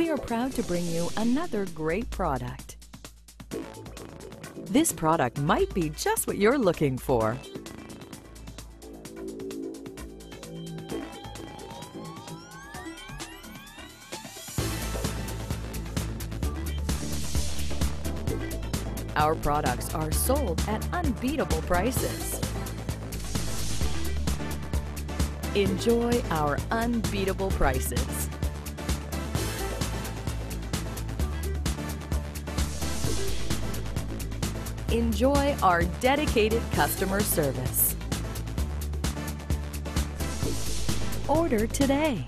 we are proud to bring you another great product. This product might be just what you're looking for. Our products are sold at unbeatable prices. Enjoy our unbeatable prices. Enjoy our dedicated customer service. Order today.